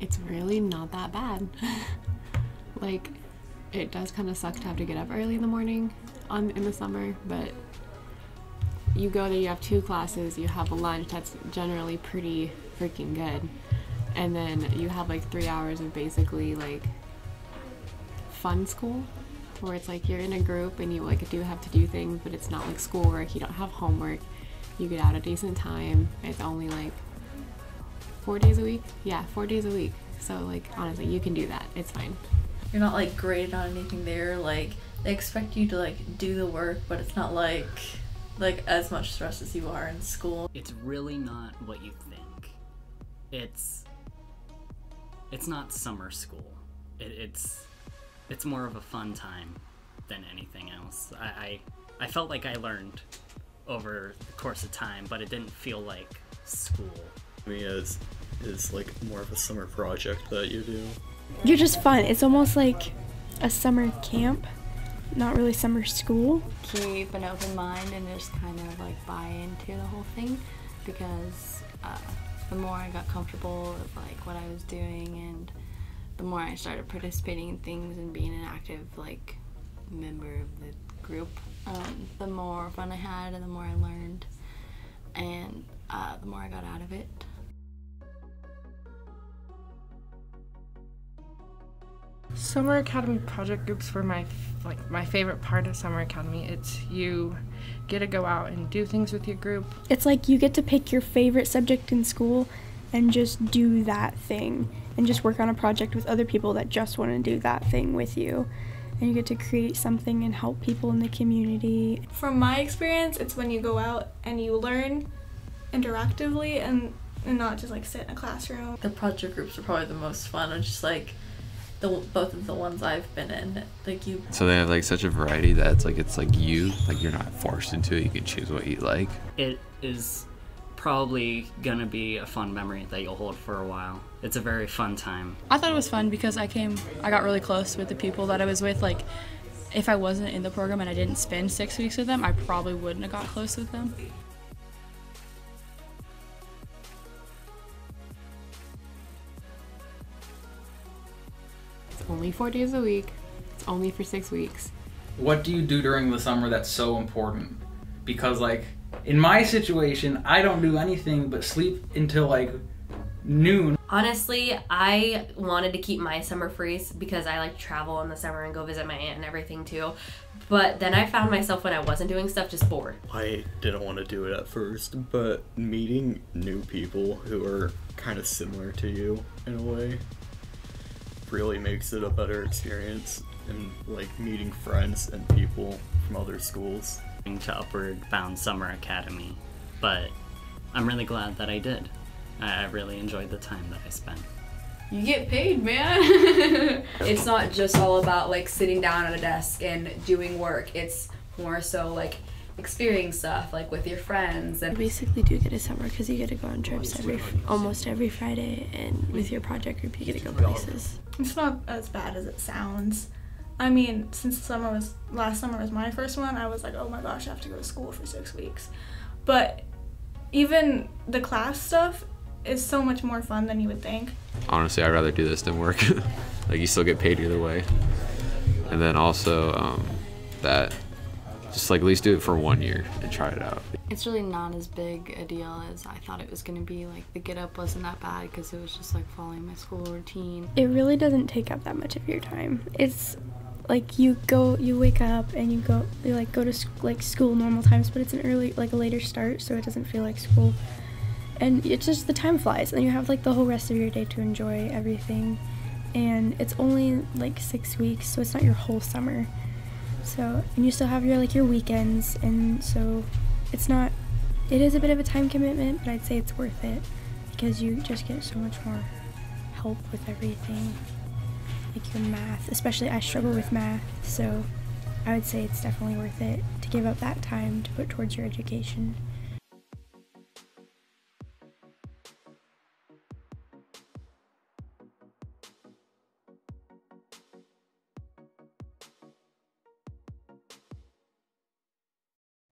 It's really not that bad. like, it does kind of suck to have to get up early in the morning on in the summer, but you go there, you have two classes, you have a lunch that's generally pretty freaking good, and then you have like three hours of basically like fun school where it's like you're in a group and you like do have to do things but it's not like schoolwork you don't have homework you get out a decent time it's only like four days a week yeah four days a week so like honestly you can do that it's fine You're not like graded on anything there. Like they expect you to like do the work, but it's not like like as much stress as you are in school. It's really not what you think. It's it's not summer school. It, it's it's more of a fun time than anything else. I, I I felt like I learned over the course of time, but it didn't feel like school. me is is like more of a summer project that you do. You're just fun. It's almost like a summer camp, not really summer school. keep an open mind and just kind of like buy into the whole thing because uh, the more I got comfortable with like what I was doing and the more I started participating in things and being an active like member of the group, um, the more fun I had and the more I learned and uh, the more I got out of it. Summer Academy project groups were my like my favorite part of Summer Academy. It's you get to go out and do things with your group. It's like you get to pick your favorite subject in school and just do that thing and just work on a project with other people that just want to do that thing with you. And you get to create something and help people in the community. From my experience, it's when you go out and you learn interactively and, and not just like sit in a classroom. The project groups are probably the most fun. It's just like the both of the ones I've been in. Like you So they have like such a variety that it's like it's like you, like you're not forced into it. You can choose what you like. It is probably gonna be a fun memory that you'll hold for a while. It's a very fun time. I thought it was fun because I came, I got really close with the people that I was with. Like, if I wasn't in the program and I didn't spend six weeks with them, I probably wouldn't have got close with them. Only four days a week it's only for six weeks what do you do during the summer that's so important? Because like in my situation, I don't do anything but sleep until like noon. Honestly, I wanted to keep my summer free because I like travel in the summer and go visit my aunt and everything too. But then I found myself when I wasn't doing stuff just bored. I didn't want to do it at first, but meeting new people who are kind of similar to you in a way really makes it a better experience and like meeting friends and people from other schools. To Upward Bound Summer Academy, but I'm really glad that I did. I I really enjoyed the time that I spent. You get paid, man. it's not just all about like sitting down at a desk and doing work. It's more so like experiencing stuff like with your friends You and basically do get a summer because you get to go on trips every almost every Friday, and with your project group, you get to go places. It's not as bad as it sounds. I mean, since summer was last summer was my first one, I was like, oh my gosh, I have to go to school for six weeks. But even the class stuff is so much more fun than you would think. Honestly, I'd rather do this than work. like you still get paid either way. And then also um, that just like at least do it for one year and try it out. It's really not as big a deal as I thought it was going to be. Like the get up wasn't that bad because it was just like following my school routine. It really doesn't take up that much of your time. It's like you go, you wake up and you go, you like go to sc- like school normal times, but it's an early, like a later start, so it doesn't feel like school. And it's just the time flies, and you have like the whole rest of your day to enjoy everything. And it's only like six weeks, so it's not your whole summer. So and you still have your like your weekends, and so it's not. It is a bit of a time commitment, but I'd say it's worth it because you just get so much more help with everything like your math, especially I struggle with math, so I would say it's definitely worth it to give up that time to put towards your education.